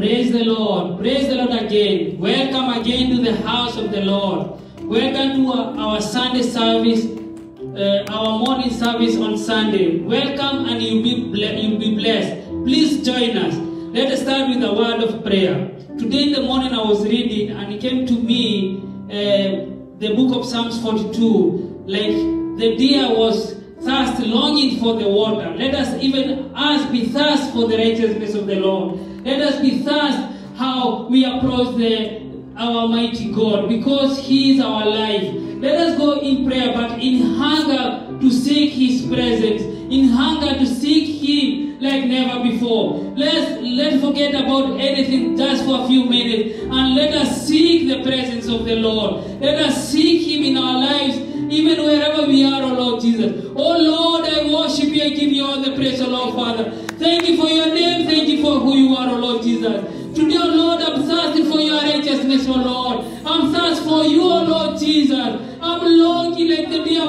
Praise the Lord. Praise the Lord again. Welcome again to the house of the Lord. Welcome to our, Sunday service, uh, our morning service on Sunday. Welcome and you'll be, you'll be blessed. Please join us. Let us start with a word of prayer. Today in the morning I was reading and it came to me uh, the book of Psalms 42. Like the deer was thirst, longing for the water. Let us even us be thirst for the righteousness of the Lord. Let us be thirst how we approach the our mighty God because He is our life. Let us go in prayer, but in hunger to seek His presence, in hunger to seek Him like never before. Let's let's forget about anything just for a few minutes and let us seek the presence of the Lord. Let us seek Him in our lives even wherever we are, oh Lord Jesus. Oh Lord, I worship you, I give you all the praise, oh Lord Father. Thank you for your name, thank you for who you are, O Lord Jesus. Today, oh Lord, I'm thirsty for your righteousness, O Lord. I'm thirsty for you, O Lord Jesus. I'm longing like the deer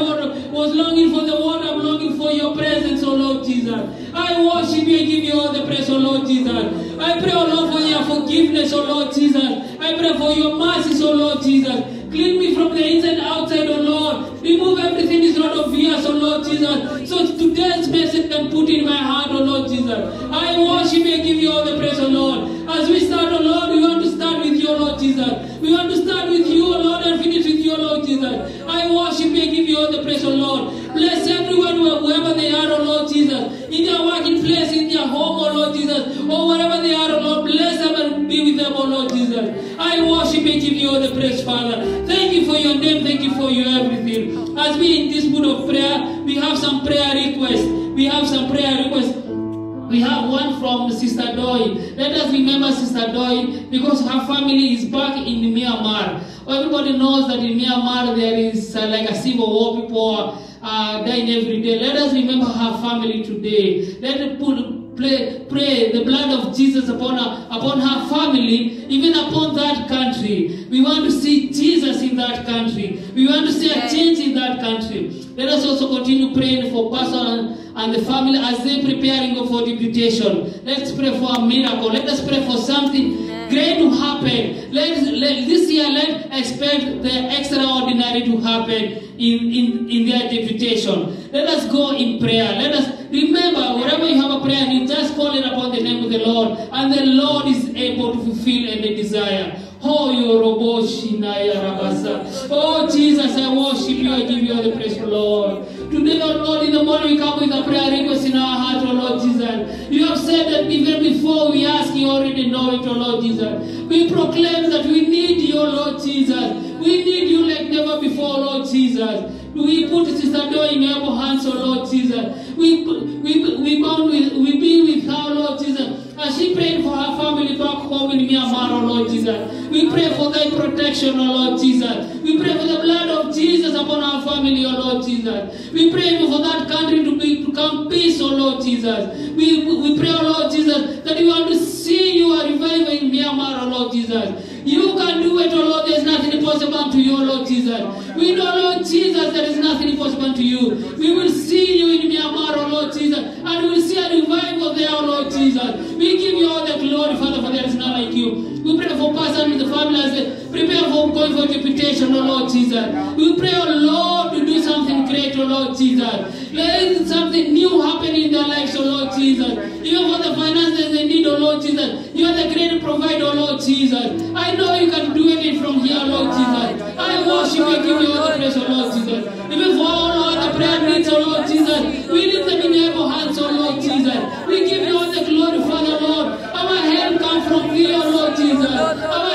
was longing for the water, I'm longing for your presence, O Lord Jesus. I worship you, I give you all the praise, O Lord Jesus. I pray, O Lord, for your forgiveness, O Lord Jesus. I pray for your mercies, O Lord Jesus. Clean me from the inside outside, oh Lord. Remove everything is not of yours, oh Lord Jesus. So today's message can put in my heart, oh Lord Jesus. I worship you, I give you all the praise, oh Lord. As we start, oh Lord, we want to start with you, oh Lord Jesus. We want to start with you, oh Lord, and finish with you, oh Lord Jesus. I worship you, I give you all the praise, oh Lord. Bless everyone, whoever they are, oh Lord Jesus. In their working place, in their home, oh Lord Jesus. Or wherever they are, oh Lord, bless them oh Lord Jesus. I worship and give you all the praise, Father. Thank you for your name, thank you for your everything. As we in this mood of prayer, we have some prayer requests. We have some prayer requests. We have one from Sister Doi. Let us remember Sister Doi because her family is back in Myanmar. Everybody knows that in Myanmar there is uh, like a civil war. People are uh, dying every day. Let us remember her family today. Let us put, pray, pray the blood of Jesus upon her, upon her family, even upon that country. We want to see Jesus in that country. We want to see a change in that country. Let us also continue praying for Pastor and the family as they're preparing for deputation. Let's pray for a miracle. Let us pray for something great to happen. Let, let this year let expect the extraordinary to happen in, in, in their deputation. Let us go in prayer. Let us remember wherever you have a prayer, you just call it upon the name of the Lord, and the Lord is able to fulfill any desire. Oh. Oh, Jesus, I worship you. I give you all the praise, Lord. Today, oh Lord, in the morning we come with a prayer request in our heart, oh Lord Jesus. You have said that even before we ask, you already know it, oh Lord Jesus. We proclaim that we need you, Lord Jesus. We need you like never before, Lord Jesus. We put Sister Doe in your hands, oh Lord Jesus. We we we bound with we be with her, Lord Jesus. As prayed for her family back home in Myanmar, oh Lord Jesus. We pray for thy protection, oh Lord Jesus. We pray for the blood of Jesus upon our family, oh Lord Jesus. We pray for that country to be to come peace, oh Lord Jesus. We, we pray, oh Lord Jesus, that we want to see you are reviving Myanmar, oh Lord Jesus. You can do it, oh Lord. There's nothing impossible to you, oh Lord Jesus. We know, Lord Jesus, there is nothing impossible to you. We will see you in Myanmar, oh Lord Jesus, and we will see a revival there, oh Lord Jesus. We give you all the glory, Father, for there is none like you. We pray for Pastor and the family as they prepare for going for deputation, oh Lord Jesus. We pray, oh Lord, to do something great, oh Lord Jesus. Let something new happen in their lives, oh Lord Jesus. Even for the finances they need, oh Lord Jesus. Are the great provider, Lord Jesus. I know you can do it from here, Lord Jesus. I worship you, give you all the praise, Lord Jesus. Even for all other prayer needs, Lord Jesus. We lift them in your hands, Lord Jesus. We give you all the glory, Father, Lord. Our help comes from oh Lord Jesus. Our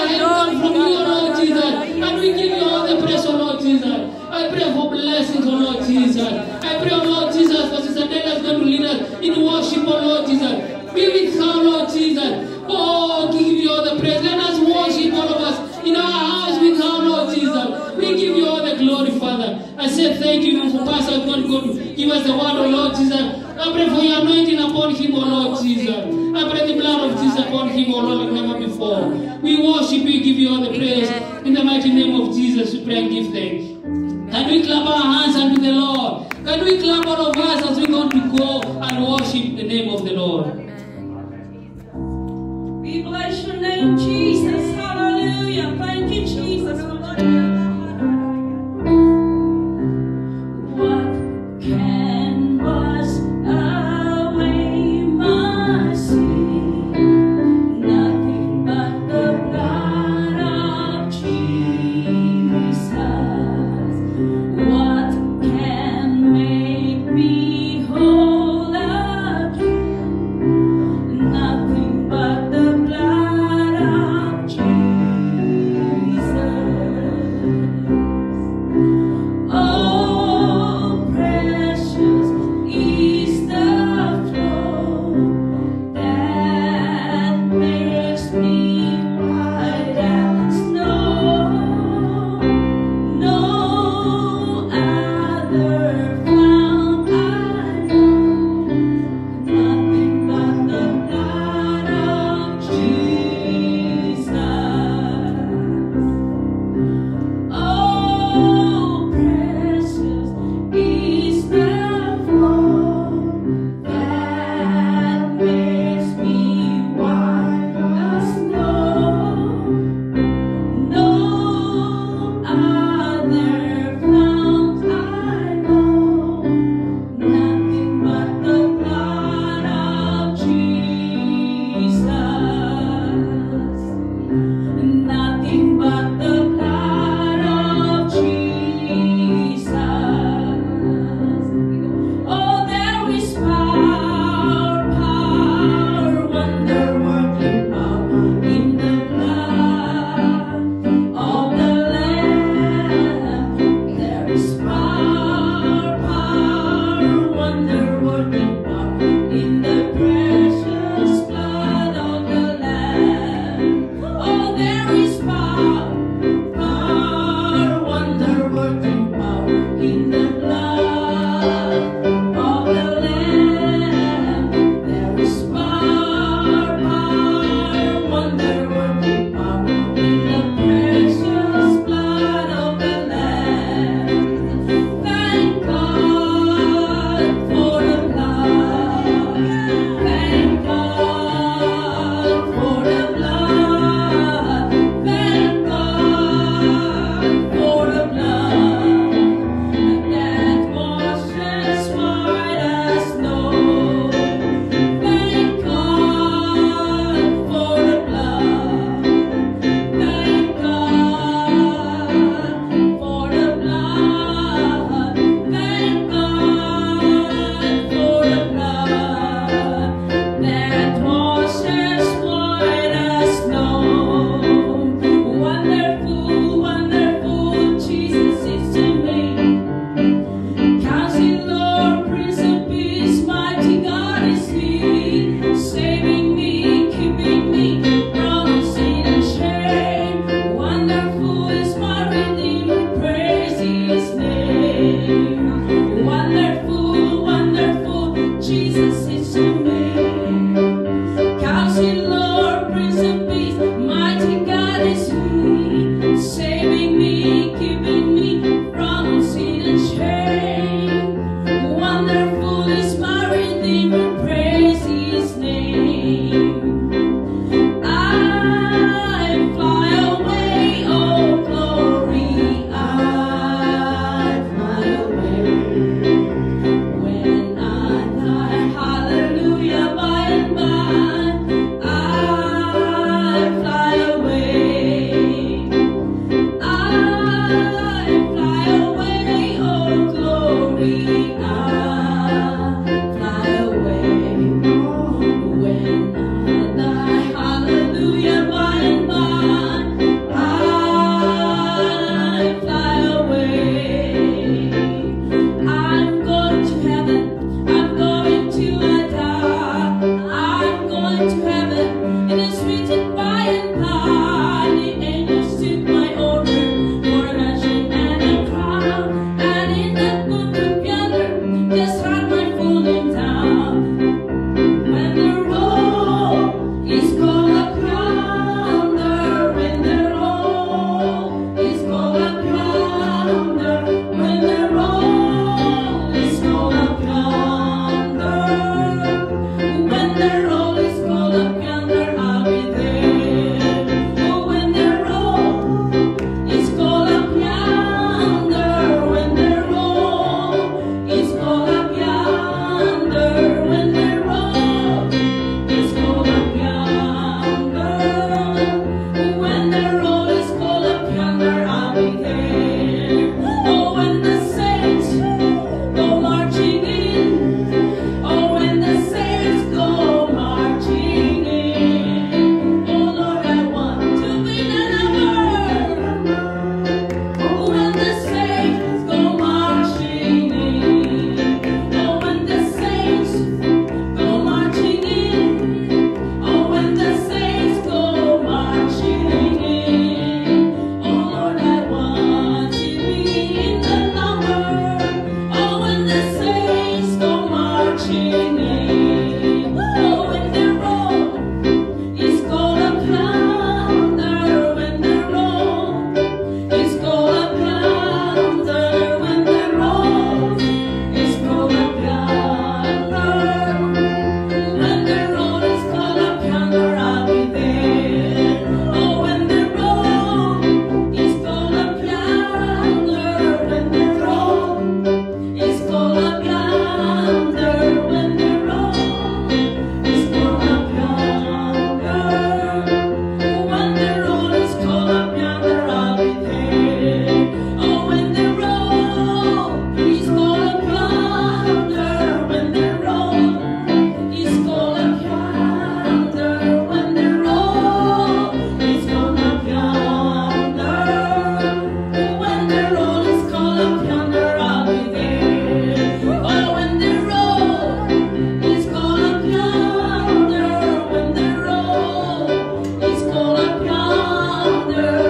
오늘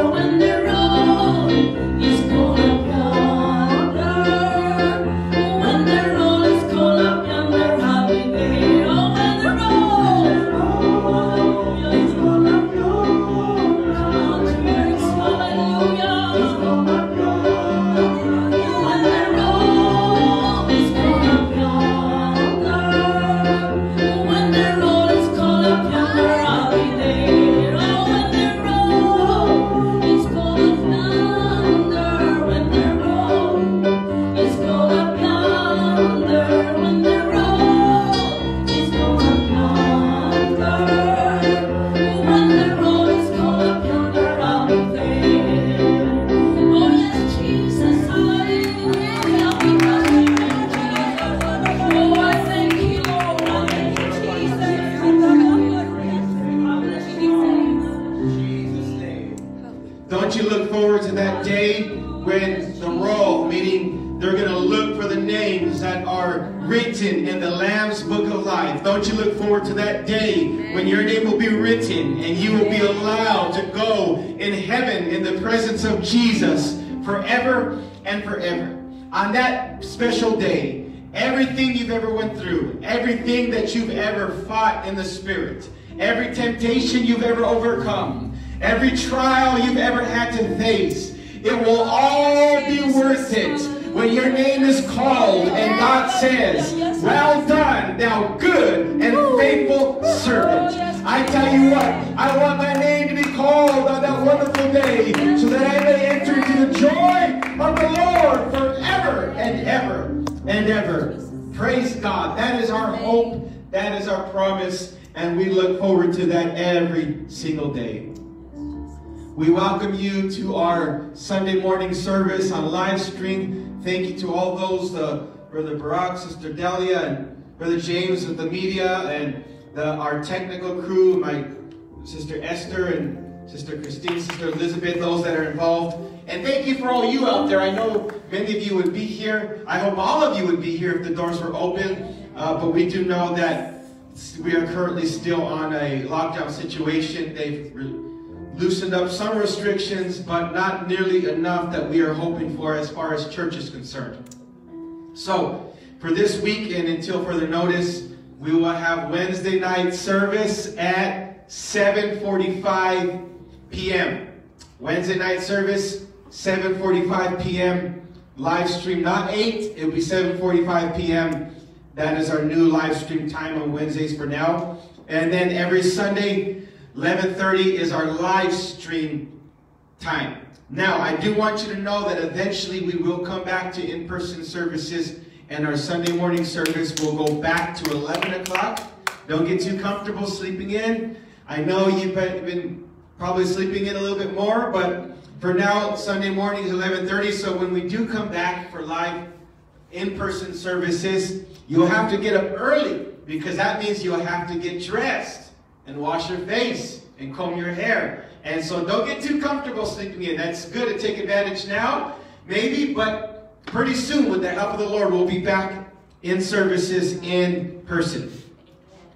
ever fought in the Spirit, every temptation you've ever overcome, every trial you've ever had to face, it will all be worth it when your name is called and God says, Well done, thou good and faithful servant. I tell you what, I want my name to be called on that wonderful day so that I may enter into the joy of the Lord forever and ever and ever. Praise God. That is our hope. Promise. And we look forward to that every single day. We welcome you to our Sunday morning service on live stream. Thank you to all those, uh, Brother Barack, Sister Delia, and Brother James of the media, and the, our technical crew, my Sister Esther and Sister Christine, Sister Elizabeth, those that are involved. And thank you for all you out there. I know many of you would be here. I hope all of you would be here if the doors were open. Uh, but we do know that we are currently still on a lockdown situation. They've loosened up some restrictions, but not nearly enough that we are hoping for as far as church is concerned. So, for this week and until further notice, we will have Wednesday night service at 7:45 p.m. Wednesday night service, 7:45 p.m. Live stream, not 8, it'll be 7:45 p.m. That is our new live stream time on Wednesdays for now. And then every Sunday, 11:30 is our live stream time. Now, I do want you to know that eventually we will come back to in-person services and our Sunday morning service will go back to 11 o'clock. Don't get too comfortable sleeping in. I know you've been probably sleeping in a little bit more, but for now, Sunday morning is 11.30, so when we do come back for live in-person services, you'll have to get up early because that means you'll have to get dressed and wash your face and comb your hair. And so don't get too comfortable sleeping in. That's good to take advantage now, maybe, but pretty soon, with the help of the Lord, we'll be back in services in person.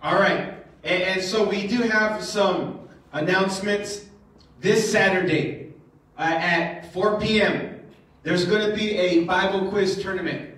All right. And, and so we do have some announcements this Saturday uh, at 4 p.m. There's going to be a Bible quiz tournament.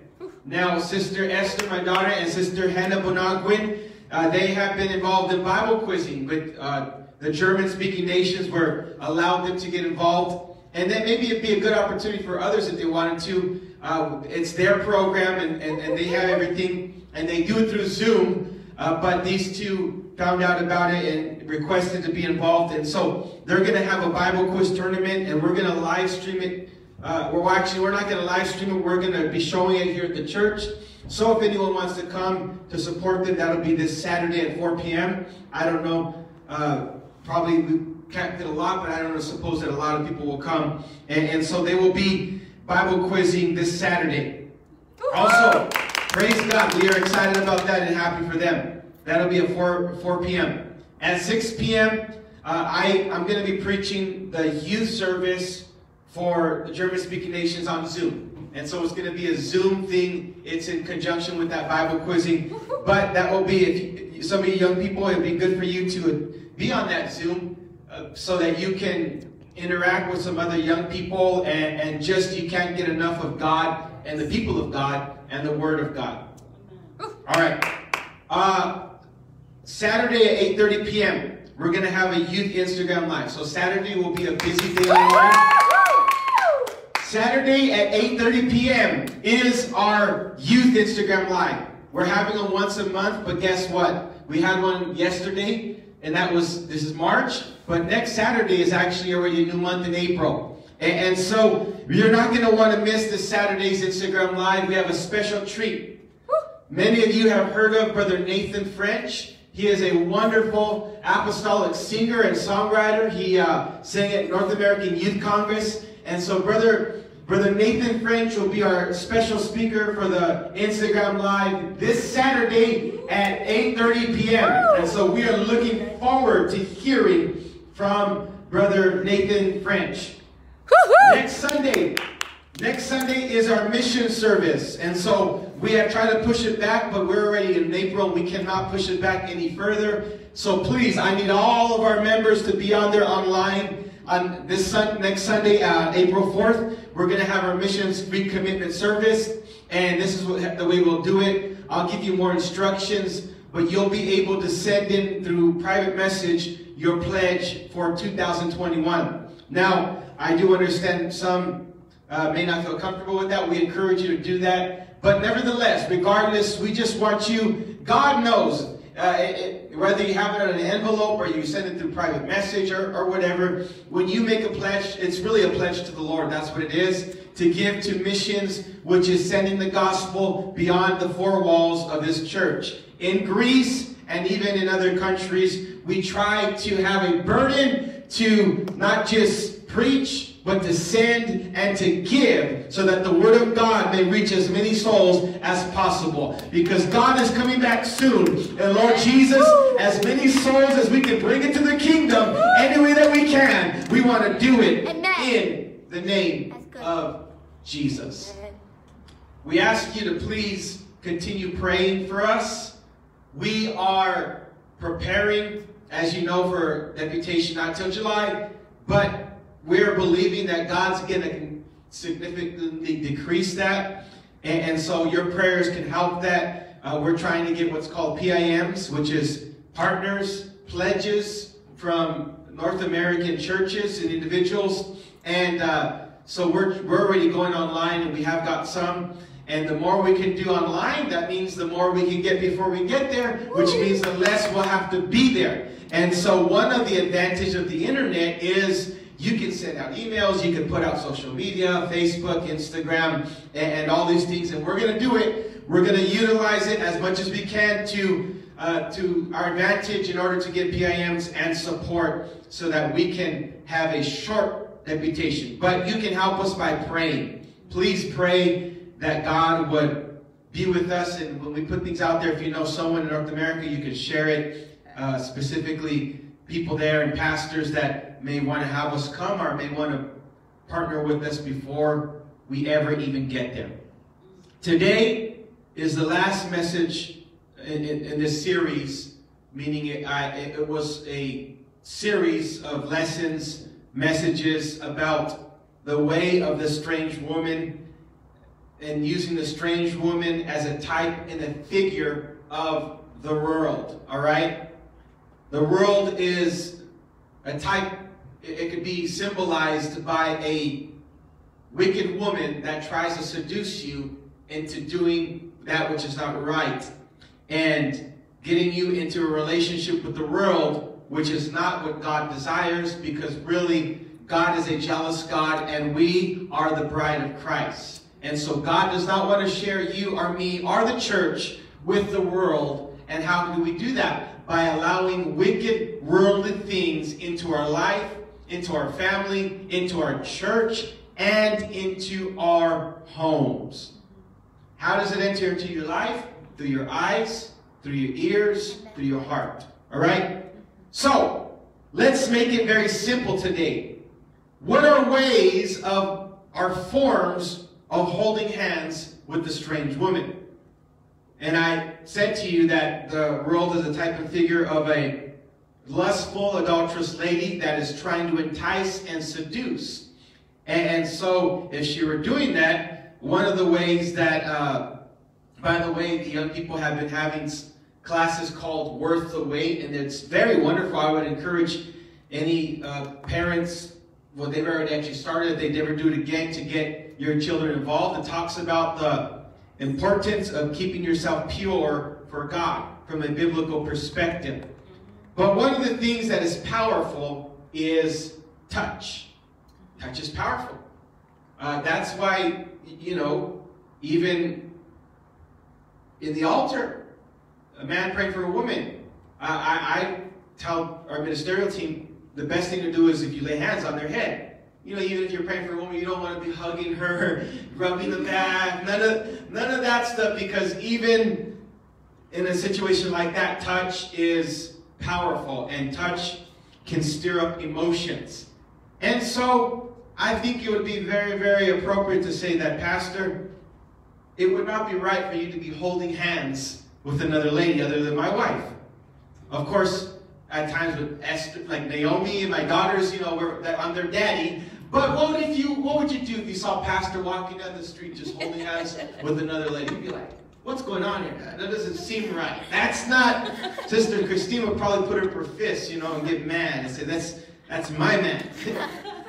Now, Sister Esther, my daughter, and Sister Hannah Bonagwin, uh, they have been involved in Bible quizzing, but uh, the German-speaking nations were allowed them to get involved. And then maybe it'd be a good opportunity for others if they wanted to. Uh, it's their program, and, and, and, they have everything, and they do it through Zoom. Uh, but these two found out about it and requested to be involved. And so they're going to have a Bible quiz tournament, and we're going to live stream it. Uh, we're actually, we're not going to live stream it. We're going to be showing it here at the church. So if anyone wants to come to support them, that'll be this Saturday at 4 p.m. I don't know. Uh, probably we kept it a lot, but I don't suppose that a lot of people will come. And, and so they will be Bible quizzing this Saturday. Also, praise God, we are excited about that and happy for them. That'll be at 4, 4 p.m. At 6 p.m., uh, I, I'm going to be preaching the youth service for the German-speaking nations on Zoom. And so it's going to be a Zoom thing. It's in conjunction with that Bible quizzing. But that will be, if you, some of you young people, it'll be good for you to be on that Zoom uh, so that you can interact with some other young people and, and just you can't get enough of God and the people of God and the Word of God. All right. Uh, Saturday at 8.30 p.m., we're going to have a youth Instagram live. So Saturday will be a busy day. Saturday at 8.30 p.m. is our youth Instagram live. We're having them once a month, but guess what? We had one yesterday, and that was, this is March, but next Saturday is actually already a new month in April. And, and so you're not going to want to miss this Saturday's Instagram live. We have a special treat. Many of you have heard of Brother Nathan French. He is a wonderful apostolic singer and songwriter. He uh, sang at North American Youth Congress. And so Brother Brother Nathan French will be our special speaker for the Instagram Live this Saturday at 8.30 p.m. And so we are looking forward to hearing from Brother Nathan French. Next Sunday, next Sunday is our mission service. And so we have tried to push it back, but we're already in April. We cannot push it back any further. So please, I need all of our members to be on there online on this sun, next Sunday, uh, April 4th. We're going to have our missions recommitment service. And this is what, the way we'll do it. I'll give you more instructions, but you'll be able to send in through private message your pledge for 2021. Now, I do understand some uh, may not feel comfortable with that. We encourage you to do that. But nevertheless, regardless, we just want you, God knows, uh, it, whether you have it on an envelope or you send it through private message or, or whatever, when you make a pledge, it's really a pledge to the Lord. That's what it is. To give to missions, which is sending the gospel beyond the four walls of this church. In Greece and even in other countries, we try to have a burden to not just preach, but to send and to give so that the word of God may reach as many souls as possible. Because God is coming back soon. And Lord Jesus, as many souls as we can bring into the kingdom any way that we can, we want to do it in the name of Jesus. We ask you to please continue praying for us. We are preparing, as you know, for deputation not till July, but we're believing that God's going to significantly decrease that. And, and so your prayers can help that. Uh, we're trying to get what's called PIMs, which is partners, pledges from North American churches and individuals. And uh, so we're, we're already going online and we have got some. And the more we can do online, that means the more we can get before we get there, which means the less we'll have to be there. And so one of the advantage of the internet is you can send out emails, you can put out social media, Facebook, Instagram, and, and all these things. And we're going to do it. We're going to utilize it as much as we can to uh, to our advantage in order to get PIMs and support so that we can have a short deputation. But you can help us by praying. Please pray that God would be with us. And when we put things out there, if you know someone in North America, you can share it. Uh, specifically, people there and pastors that may want to have us come or may want to partner with us before we ever even get there. Today is the last message in, in, in this series, meaning it, I, it was a series of lessons, messages about the way of the strange woman and using the strange woman as a type and a figure of the world. All right? The world is a type, it, could be symbolized by a wicked woman that tries to seduce you into doing that which is not right and getting you into a relationship with the world, which is not what God desires, because really, God is a jealous God, and we are the bride of Christ. And so God does not want to share you or me or the church with the world. And how do we do that? By allowing wicked worldly things into our life, into our family, into our church, and into our homes. How does it enter into your life? Through your eyes, through your ears, through your heart. All right? So, let's make it very simple today. What are ways of our forms of holding hands with the strange woman? And I said to you that the world is a type of figure of a lustful, adulterous lady that is trying to entice and seduce. And, so, if she were doing that, one of the ways that, uh, by the way, the young people have been having classes called Worth the Wait, and it's very wonderful. I would encourage any uh, parents, well, they've already actually started, they'd never do it again, to get your children involved. It talks about the importance of keeping yourself pure for God from a biblical perspective. But one of the things that is powerful is touch. Touch is powerful. Uh, that's why, you know, even in the altar, a man praying for a woman. I, I, I tell our ministerial team the best thing to do is if you lay hands on their head. You know, even if you're praying for a woman, you don't want to be hugging her, rubbing the back, none of none of that stuff, because even in a situation like that, touch is powerful and touch can stir up emotions. And so I think it would be very, very appropriate to say that, Pastor, it would not be right for you to be holding hands with another lady other than my wife. Of course, at times with Esther, like Naomi and my daughters, you know, we're, I'm their daddy. But what if you, what would you do if you saw a Pastor walking down the street just holding hands with another lady? You'd be like, what's going on here? That doesn't seem right. That's not, Sister Christine would probably put up her fist, you know, and get mad and say, that's, that's my man.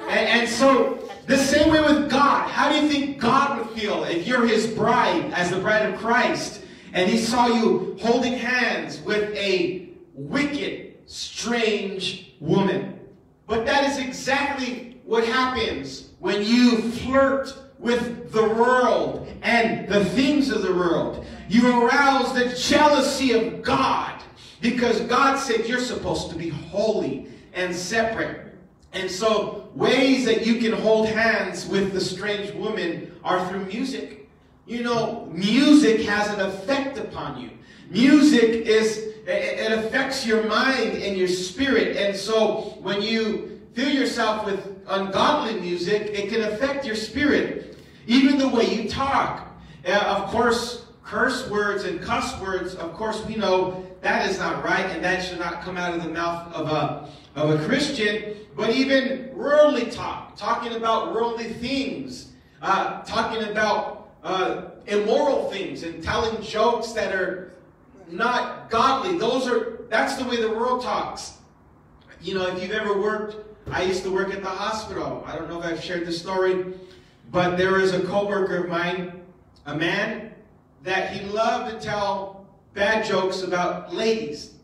and, and so, the same way with God. How do you think God would feel if you're his bride, as the bride of Christ, and he saw you holding hands with a wicked, strange woman? But that is exactly what happens when you flirt with the world and the things of the world. You arouse the jealousy of God because God said you're supposed to be holy and separate. And so, ways that you can hold hands with the strange woman are through music. You know, music has an effect upon you. Music is, it affects your mind and your spirit. And so, when you fill yourself with ungodly music, it can affect your spirit. Even the way you talk. Uh, of course, curse words and cuss words, of course, we know that is not right and that should not come out of the mouth of a, of a Christian. But even worldly talk, talking about worldly things, uh, talking about uh, immoral things and telling jokes that are not godly. Those are, that's the way the world talks. You know, if you've ever worked, I used to work at the hospital. I don't know if I've shared this story, but there was a coworker of mine, a man, that he loved to tell bad jokes about ladies.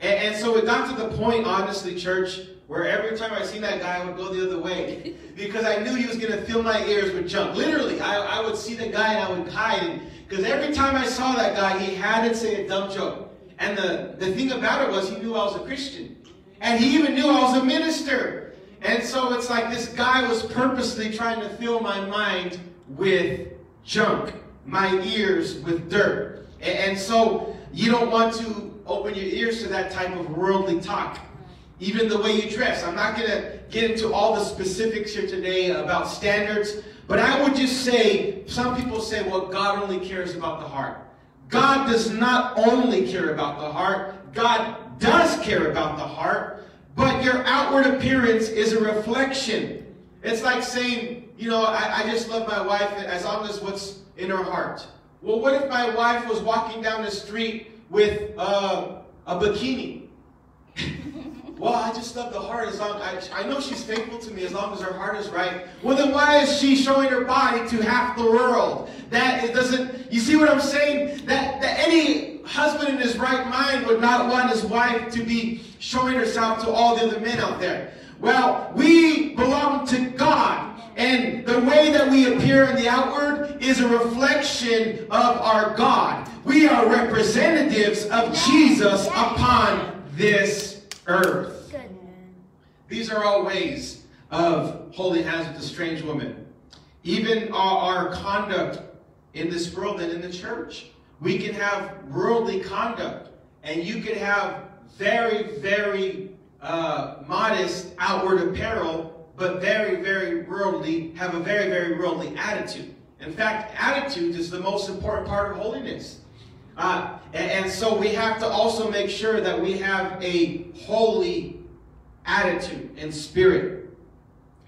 And, and so it got to the point, honestly, church, where every time I seen that guy, I would go the other way because I knew he was going to fill my ears with junk. Literally, I, I would see the guy and I would hide because every time I saw that guy, he had to say a dumb joke. And the, the thing about it was he knew I was a Christian. And he even knew I was a minister. And so it's like this guy was purposely trying to fill my mind with junk, my ears with dirt. And, so you don't want to open your ears to that type of worldly talk. Even the way you dress. I'm not going to get into all the specifics here today about standards, but I would just say some people say, well, God only cares about the heart. God does not only care about the heart, God does care about the heart, but your outward appearance is a reflection. It's like saying, you know, I, I just love my wife as long as what's in her heart. Well, what if my wife was walking down the street with uh, a bikini? Well, I just love the heart as long I, I know she's faithful to me as long as her heart is right. Well, then why is she showing her body to half the world? That it doesn't. You see what I'm saying? That that any husband in his right mind would not want his wife to be showing herself to all the other men out there. Well, we belong to God. And the way that we appear in the outward is a reflection of our God. We are representatives of Jesus upon this earth. These are all ways of holding hands with a strange woman. Even our, our conduct in this world and in the church. We can have worldly conduct, and you can have very, very uh, modest outward apparel, but very, very worldly, have a very, very worldly attitude. In fact, attitude is the most important part of holiness. Uh, and, and so we have to also make sure that we have a holy attitude and spirit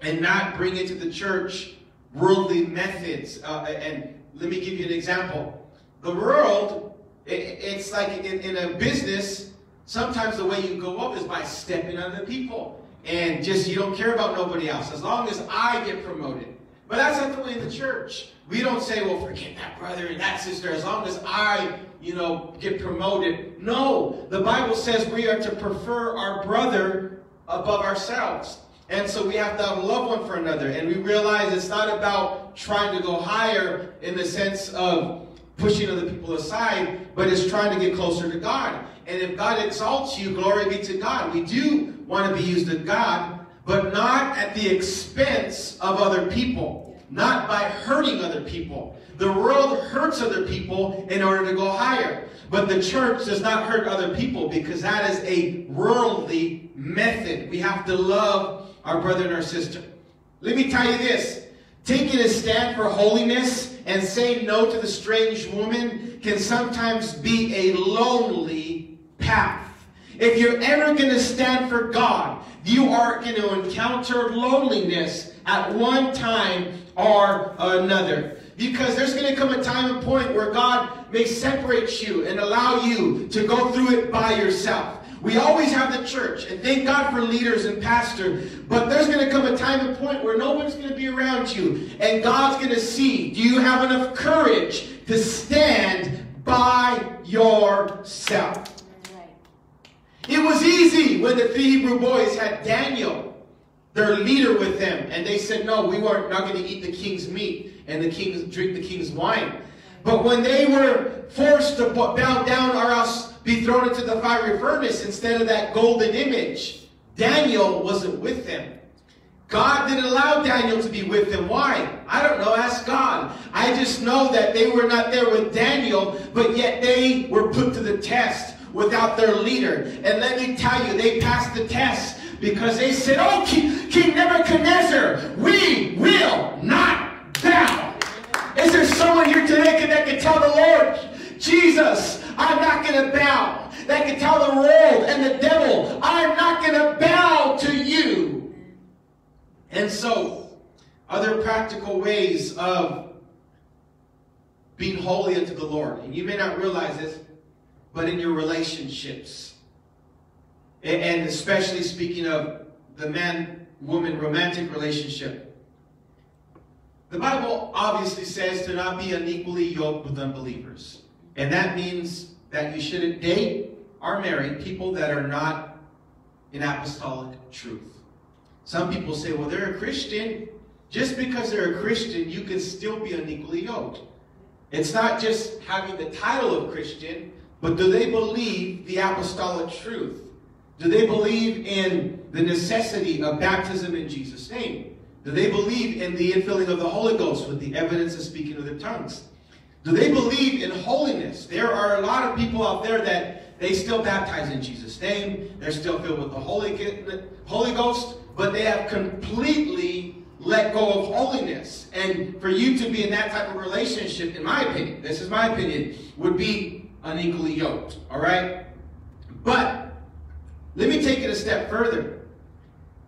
and not bring into the church worldly methods. Uh, and let me give you an example. The world, it, it's like in, in a business, sometimes the way you go up is by stepping on the people. And just you don't care about nobody else. As long as I get promoted. But that's not the way in the church. We don't say, well, forget that brother and that sister, as long as I, you know, get promoted. No, the Bible says we are to prefer our brother above ourselves. And so we have to have love one for another. And we realize it's not about trying to go higher in the sense of pushing other people aside, but it's trying to get closer to God. And if God exalts you, glory be to God. We do want to be used of God, but not at the expense of other people, not by hurting other people. The world hurts other people in order to go higher. But the church does not hurt other people because that is a worldly method. We have to love our brother and our sister. Let me tell you this. Taking a stand for holiness and saying no to the strange woman can sometimes be a lonely path. If you're ever going to stand for God, you are going to encounter loneliness at one time or another. Because there's going to come a time and point where God may separate you and allow you to go through it by yourself. We always have the church, and thank God for leaders and pastors. But there's going to come a time and point where no one's going to be around you, and God's going to see do you have enough courage to stand by yourself? It was easy when the three Hebrew boys had Daniel, their leader, with them, and they said, "No, we weren't not going to eat the king's meat and the king's drink the king's wine." But when they were forced to bow down or else be thrown into the fiery furnace instead of that golden image. Daniel wasn't with them. God didn't allow Daniel to be with them. Why? I don't know. Ask God. I just know that they were not there with Daniel, but yet they were put to the test without their leader. And let me tell you, they passed the test because they said, Oh, King, King Nebuchadnezzar, we will not bow. Is there someone here today that can tell the Lord, Jesus, I'm not going to bow. That can tell the world and the devil, I'm not going to bow to you. And so, other practical ways of being holy unto the Lord. And you may not realize this, but in your relationships. And especially speaking of the man woman romantic relationship. The Bible obviously says to not be unequally yoked with unbelievers. And that means that you shouldn't date or marry people that are not in apostolic truth. Some people say, well, they're a Christian. Just because they're a Christian, you can still be unequally yoked. It's not just having the title of Christian, but do they believe the apostolic truth? Do they believe in the necessity of baptism in Jesus' name? Do they believe in the infilling of the Holy Ghost with the evidence of speaking of the tongues? Do they believe in holiness? There are a lot of people out there that they still baptize in Jesus' name. They're still filled with the Holy, Holy Ghost, but they have completely let go of holiness. And for you to be in that type of relationship, in my opinion, this is my opinion, would be unequally yoked. All right? But let me take it a step further.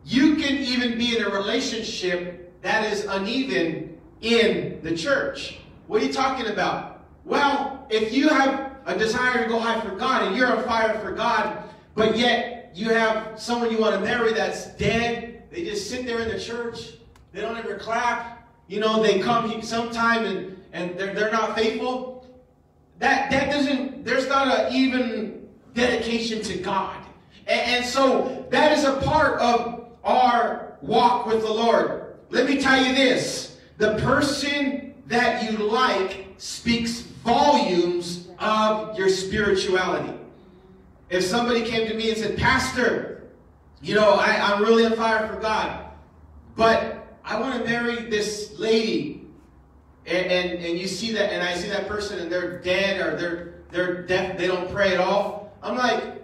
You can even be in a relationship that is uneven in the church. What are you talking about? Well, if you have a desire to go high for God and you're on fire for God, but yet you have someone you want to marry that's dead, they just sit there in the church, they don't ever clap, you know, they come sometime and, and they're, they're not faithful. That, that doesn't, there's not an even dedication to God. And, and so that is a part of our walk with the Lord. Let me tell you this. The person that you like speaks volumes of your spirituality. If somebody came to me and said, Pastor, you know, I, I'm really on fire for God, but I want to marry this lady, and, and, and you see that, and I see that person and they're dead or they're, they're deaf, they don't pray at all. I'm like,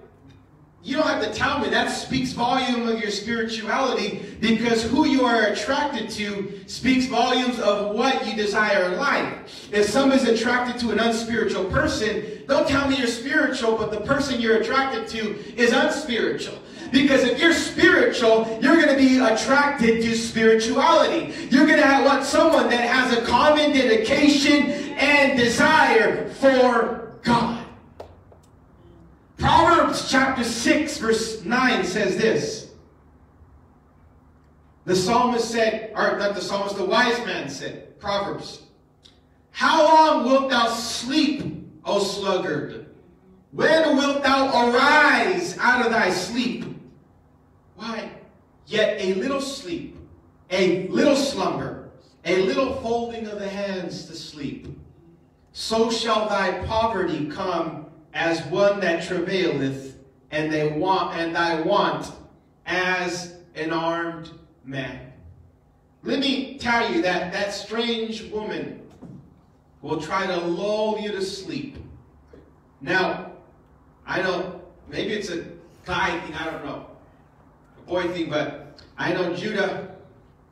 you don't have to tell me. That speaks volume of your spirituality because who you are attracted to speaks volumes of what you desire in life. If somebody's attracted to an unspiritual person, don't tell me you're spiritual, but the person you're attracted to is unspiritual. Because if you're spiritual, you're going to be attracted to spirituality. You're going to want someone that has a common dedication and desire for. Proverbs chapter 6, verse 9 says this. The psalmist said, or not the psalmist, the wise man said, Proverbs, How long wilt thou sleep, O sluggard? When wilt thou arise out of thy sleep? Why? Yet a little sleep, a little slumber, a little folding of the hands to sleep. So shall thy poverty come as one that travaileth, and they want and thy want as an armed man. Let me tell you that that strange woman will try to lull you to sleep. Now, I know maybe it's a guy thing, I don't know, a boy thing, but I know Judah,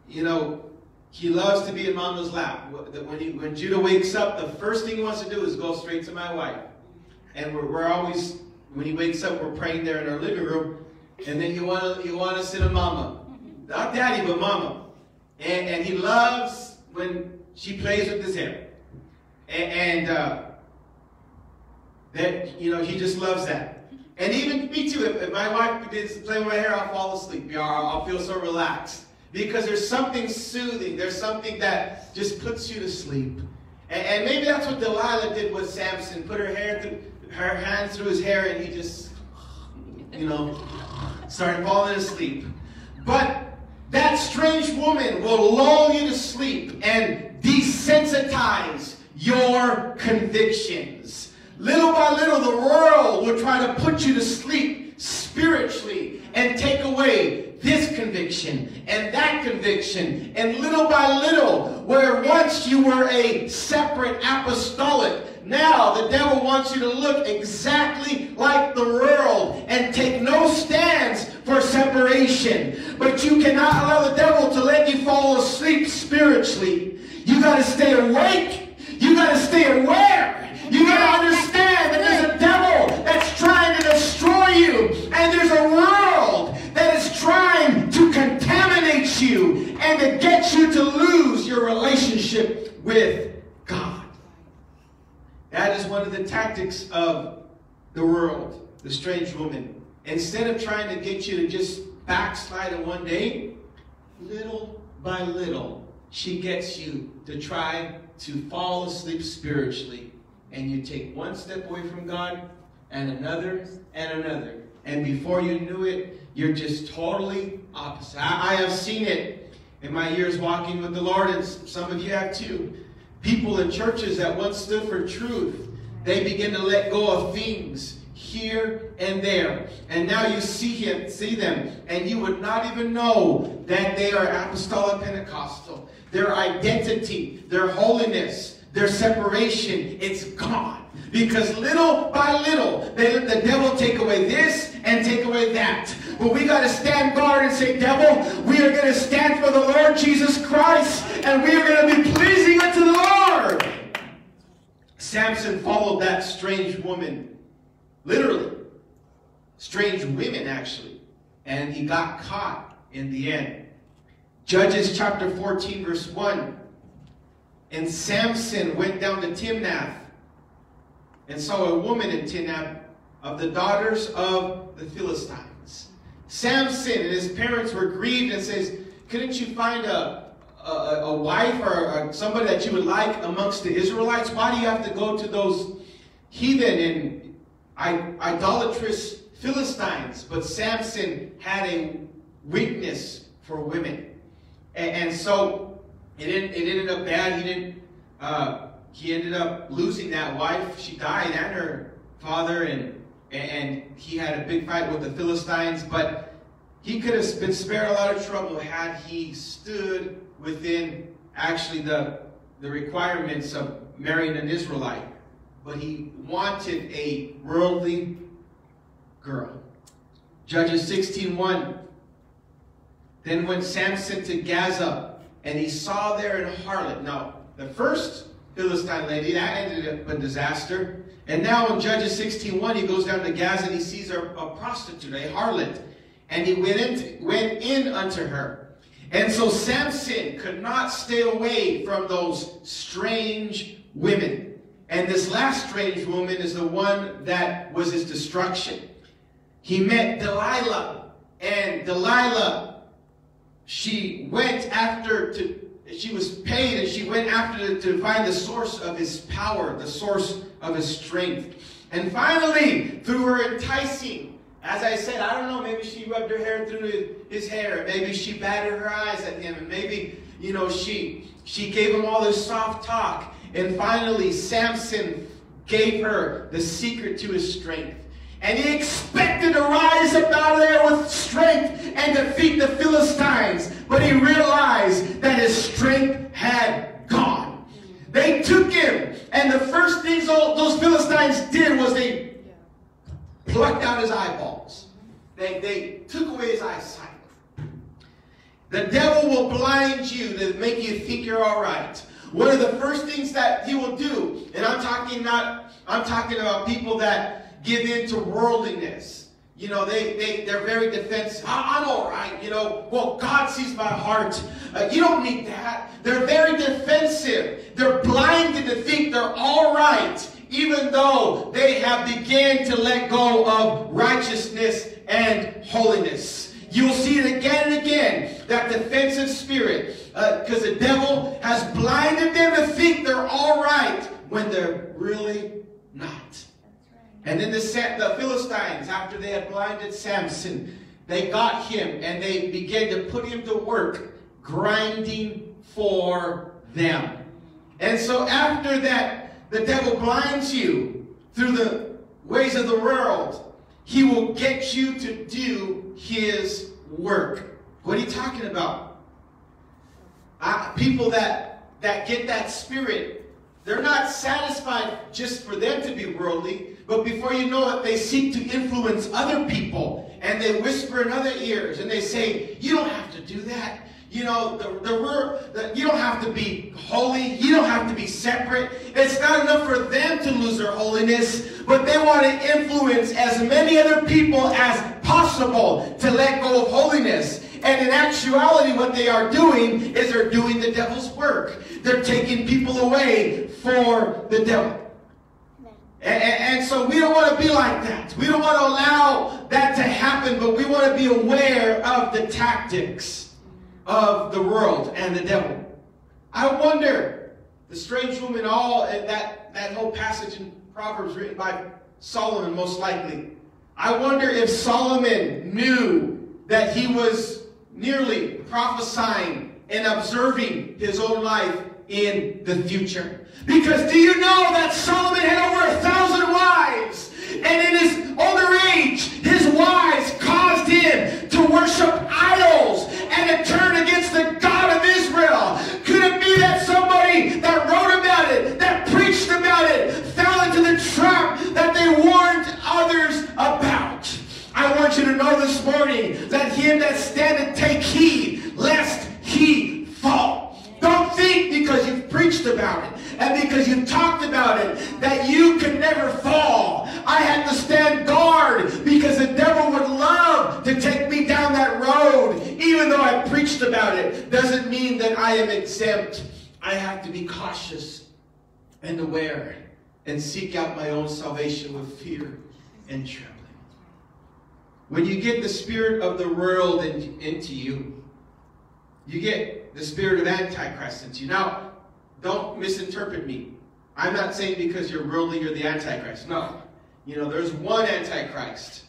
you know, he loves to be in mama's lap. When, he, when Judah wakes up, the first thing he wants to do is go straight to my wife. And we're, we're always, when he wakes up, we're praying there in our living room. And then you want to you want to sit on mama. Not daddy, but mama. And, and he loves when she plays with his hair. And, and uh, that, you know, he just loves that. And even me too, if, if my wife begins to play with my hair, I'll fall asleep. I'll, I'll feel so relaxed. Because there's something soothing. There's something that just puts you to sleep. And, and maybe that's what Delilah did with Samson. Put her hair through, her hands through his hair and he just, you know, started falling asleep. But that strange woman will lull you to sleep and desensitize your convictions. Little by little, the world will try to put you to sleep spiritually and take away this conviction and that conviction. And little by little, where once you were a separate apostolic, now the devil wants you to look exactly like the world and take no stands for separation. But you cannot allow the devil to let you fall asleep spiritually. You got to stay awake. You got to stay aware. You got to understand that there's a devil that's trying to destroy you, and there's a world that is trying to contaminate you and to get you to lose your relationship with. That is one of the tactics of the world, the strange woman. Instead of trying to get you to just backslide in one day, little by little, she gets you to try to fall asleep spiritually. And you take one step away from God, and another, and another. And before you knew it, you're just totally opposite. I, I have seen it in my years walking with the Lord, and some of you have too. People in churches that once stood for truth, they begin to let go of things here and there. And now you see him, see them, and you would not even know that they are apostolic Pentecostal. Their identity, their holiness, their separation, it's gone. Because little by little, they let the devil take away this and take away that. But we got to stand guard and say, devil, we are going to stand for the Lord Jesus Christ, and we are going to be pleasing unto the Lord. Samson followed that strange woman, literally. Strange women, actually. And he got caught in the end. Judges chapter 14, verse 1. And Samson went down to Timnath and saw a woman in Timnath of the daughters of the Philistines. Samson and his parents were grieved and says, couldn't you find a, a, a wife or a, somebody that you would like amongst the Israelites? Why do you have to go to those heathen and idolatrous Philistines? But Samson had a weakness for women. And, and so it, it ended up bad. He didn't, uh, he ended up losing that wife. She died and her father and, and he had a big fight with the Philistines, but he could have been spared a lot of trouble had he stood within actually the, the requirements of marrying an Israelite. But he wanted a worldly girl. Judges 16.1 Then went Samson to Gaza, and he saw there an harlot. Now, the first Philistine lady, that ended up a disaster. And now in Judges 16.1, he goes down to Gaza and he sees a, a prostitute, a harlot and he went in, went in unto her. And so Samson could not stay away from those strange women. And this last strange woman is the one that was his destruction. He met Delilah, and Delilah, she went after to, she was paid, and she went after to, to find the source of his power, the source of his strength. And finally, through her enticing, as I said, I don't know, maybe she rubbed her hair through his hair. Maybe she batted her eyes at him. And maybe, you know, she, she gave him all this soft talk. And finally, Samson gave her the secret to his strength. And he expected to rise up out of there with strength and defeat the Philistines. But he realized that his strength had gone. They took him. And the first things those Philistines did was they plucked out his eyeballs. They, they took away his eyesight. The devil will blind you to make you think you're all right. One of the first things that he will do, and I'm talking not, I'm talking about people that give in to worldliness. You know, they, they, they're very defensive. I, am all right. You know, well, God sees my heart. Uh, you don't need that. They're very defensive. They're blinded to think they're all right, even though they have began to let go of righteousness and holiness. You'll see it again and again, that defensive spirit, because uh, the devil has blinded them to think they're all right when they're really not. And then the, the Philistines, after they had blinded Samson, they got him and they began to put him to work grinding for them. And so after that, the devil blinds you through the ways of the world. He will get you to do his work. What are you talking about? Uh, people that, that get that spirit, they're not satisfied just for them to be worldly, but before you know it, they seek to influence other people. And they whisper in other ears and they say, You don't have to do that. You know, the, the, the, you don't have to be holy. You don't have to be separate. It's not enough for them to lose their holiness, but they want to influence as many other people as possible to let go of holiness. And in actuality, what they are doing is they're doing the devil's work. They're taking people away for the devil. And, and, so we don't want to be like that. We don't want to allow that to happen, but we want to be aware of the tactics of the world and the devil. I wonder, the strange woman, all eh, that, that whole passage in Proverbs written by Solomon, most likely. I wonder if Solomon knew that he was nearly prophesying and observing his own life in the future. Because do you know that Solomon had over a thousand wives? And in his older age, his wives caused him to worship idols and to turn against the God of Israel. Could it be that somebody that wrote about it, that preached about it, fell into the trap that they warned others about? I want you to know this morning that him that standeth take heed lest he fall. Don't think because you've preached about it and because you've talked about it that you can never fall. I had to stand guard because the devil would love to take me down that road. Even though I preached about it, doesn't mean that I am exempt. I have to be cautious and aware and seek out my own salvation with fear and trembling. When you get the spirit of the world in, into you, you get the spirit of Antichrist into you. Now, don't misinterpret me. I'm not saying because you're worldly, you're the Antichrist. No. You know, there's one Antichrist.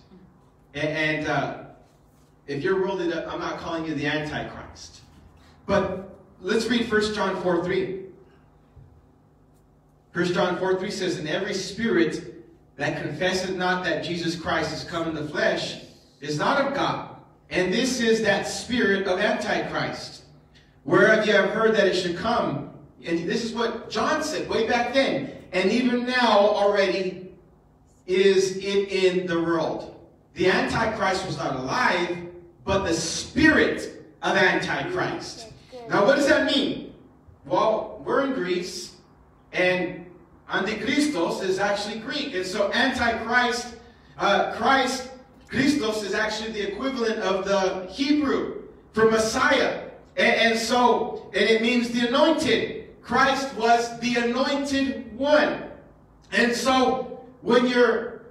And, and uh, if you're worldly, I'm not calling you the Antichrist. But let's read 1 John 4 3. 1 John 4 3 says, And every spirit that confesseth not that Jesus Christ is come in the flesh is not of God. And this is that spirit of Antichrist. Whereof you heard that it should come, and this is what John said way back then. And even now already is it in the world. The Antichrist was not alive, but the spirit of Antichrist. Now, what does that mean? Well, we're in Greece, and Antichristos is actually Greek. And so Antichrist, uh, Christ, Christos is actually the equivalent of the Hebrew for Messiah. And, and so, and it means the anointed. Christ was the anointed one. And so when you're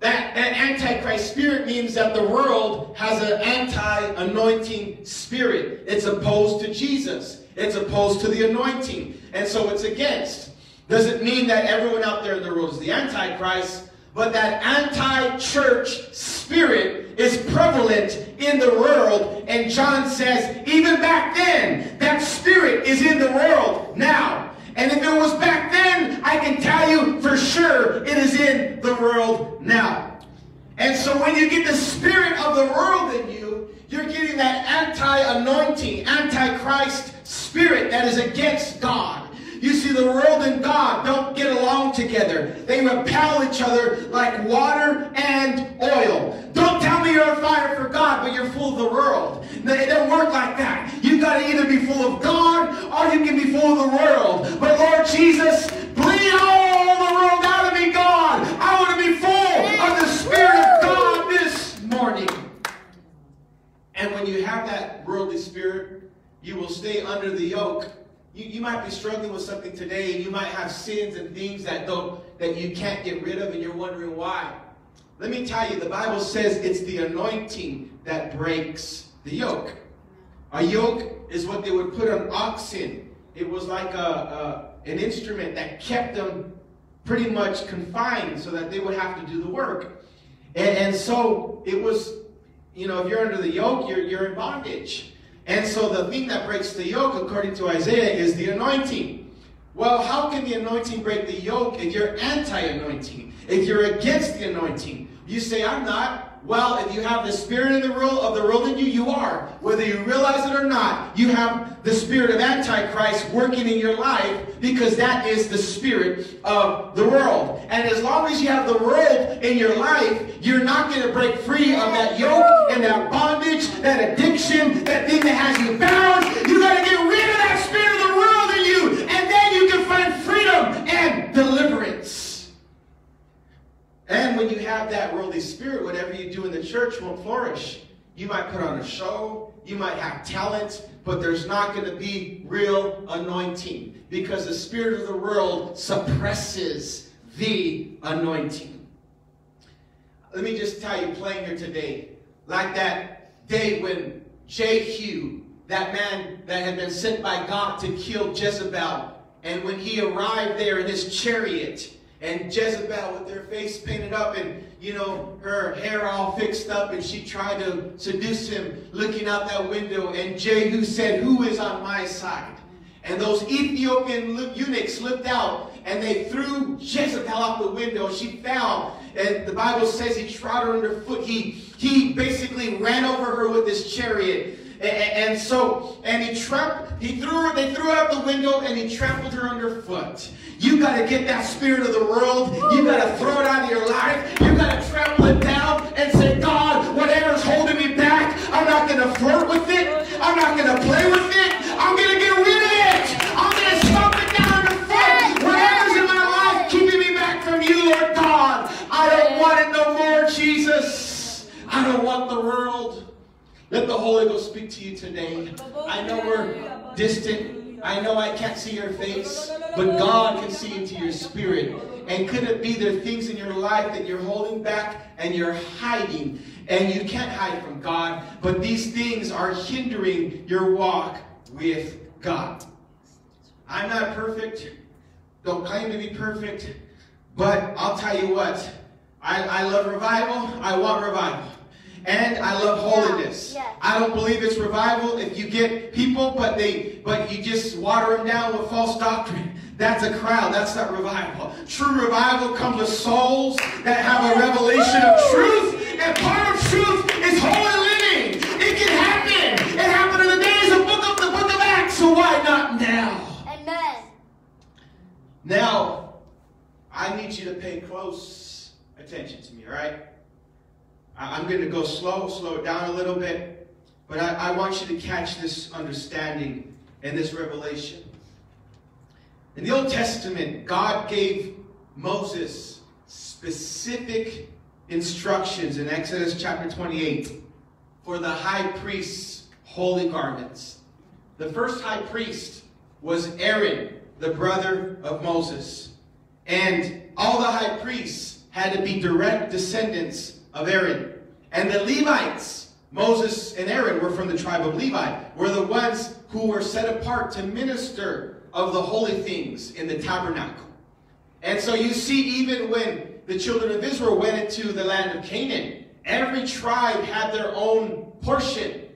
that, that antichrist spirit means that the world has an anti-anointing spirit. It's opposed to Jesus. It's opposed to the anointing. And so it's against. Doesn't mean that everyone out there in the world is the antichrist, but that anti-Christ spirit is prevalent in the world. And John says, even back then, that spirit is in the world now. And if it was back then, I can tell you for sure it is in the world now. And so when you get the spirit of the world in you, you're getting that anti-anointing, anti-Christ spirit that is against God. You see, the world and God don't get along together. They repel each other like water and oil. Don't tell me you're on fire for God, but you're full of the world. It don't work like that. You got to either be full of God or you can be full of the world. But Lord Jesus, bleed all the world out of me, God. I want to be full of the Spirit of God this morning. And when you have that worldly spirit, you will stay under the yoke. You, you might be struggling with something today, and you might have sins and things that don't that you can't get rid of, and you're wondering why. Let me tell you, the Bible says it's the anointing that breaks the yoke. A yoke is what they would put on oxen. It was like a, a an instrument that kept them pretty much confined so that they would have to do the work. And, and so it was, you know, if you're under the yoke, you're, you're in bondage. And so the thing that breaks the yoke, according to Isaiah, is the anointing. Well, how can the anointing break the yoke if you're anti anointing? If you're against the anointing? You say, I'm not. Well, if you have the spirit of the world of the world in you, you are. Whether you realize it or not, you have the spirit of Antichrist working in your life because that is the spirit of the world. And as long as you have the world in your life, you're not going to break free of that yoke and that bondage, that addiction, that thing that has you bound. You got to get rid of that spirit of the world in you, and then you can find freedom and deliverance. And when you have that worldly spirit, whatever you do in the church won't flourish. You might put on a show, you might have talent, but there's not going to be real anointing because the spirit of the world suppresses the anointing. Let me just tell you, playing here today, like that day when Jehu, that man that had been sent by God to kill Jezebel, and when he arrived there in his chariot, and Jezebel with her face painted up and, you know, her hair all fixed up, and she tried to seduce him looking out that window. And Jehu said, Who is on my side? And those Ethiopian eunuchs slipped out and they threw Jezebel out the window. She fell. And the Bible says he trod her underfoot. He, he basically ran over her with his chariot. And, so, and he tramped, he threw her, they threw her out the window and he trampled her underfoot. You got to get that spirit of the world. You got to throw it out of your life. You got to trample it down and say, God, whatever's holding me back, I'm not going to flirt with it. I'm not going to play with it. I'm going to get rid of it. I'm going to stomp it down underfoot. Whatever's in my life keeping me back from you, Lord God. I don't want it no more, Jesus. I don't want the world. Let the Holy Ghost speak to you today. I know we're distant. I know I can't see your face, but God can see into your spirit. And could it be there are things in your life that you're holding back and you're hiding? And you can't hide from God, but these things are hindering your walk with God. I'm not perfect. Don't claim to be perfect. But I'll tell you what. I, I love revival. I want revival. And I love holiness. Yeah. I don't believe it's revival if you get people, but they but you just water them down with false doctrine. That's a crowd. That's not revival. True revival comes with souls that have a revelation of truth. And part of truth is holy living. It can happen. It happened in the days of book of the book of Acts, so why not now? Amen. Now, I need you to pay close attention to me, all right? I'm going to go slow, slow it down a little bit, but I, I want you to catch this understanding and this revelation. In the Old Testament, God gave Moses specific instructions in Exodus chapter 28 for the high priest's holy garments. The first high priest was Aaron, the brother of Moses. And all the high priests had to be direct descendants of Aaron. And the Levites, Moses and Aaron were from the tribe of Levi, were the ones who were set apart to minister of the holy things in the tabernacle. And so you see, even when the children of Israel went into the land of Canaan, every tribe had their own portion.